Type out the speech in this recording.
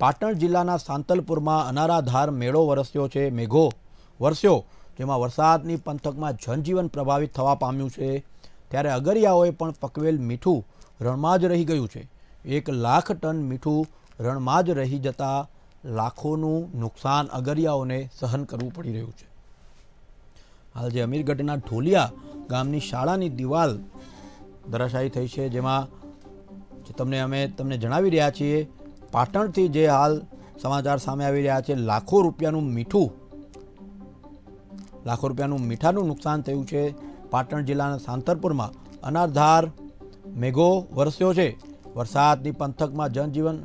પાટણ જિલ્લાના સાંતલપુરમાં અનારાધાર મેળો વરસ્યો છે, મેઘો વરસ્યો, જેમાં વરસાદની પંથકમાં જનજીવન પ્રભાવિત થવા પામ્યું છે. ત્યારે અગરિયાઓએ પણ પકવેલ મીઠું રણમાં જ રહી ગયું છે. એક લાખ ટન મીઠું રણમાં જ રહી જતા લાખોનું નુકસાન અગરિયાઓને સહન કરવું પડી રહ્યું છે. હાલ જે અમીરગઢના ઢોલિયા ગામની શાળાની દિવાલ ધરાશાયી થઈ છે, જેમાં તમને અમે તમને જણાવી રહ્યા છીએ પાટણથી જે હાલ સમાચાર સામે આવી રહ્યા છે, લાખો રૂપિયાનું મીઠું, લાખો રૂપિયાનું મીઠાનું નુકસાન થયું છે. પાટણ જિલ્લાના સાંતરપુરમાં અનાધાર મેઘો વરસ્યો છે. વરસાદની પંથકમાં જનજીવન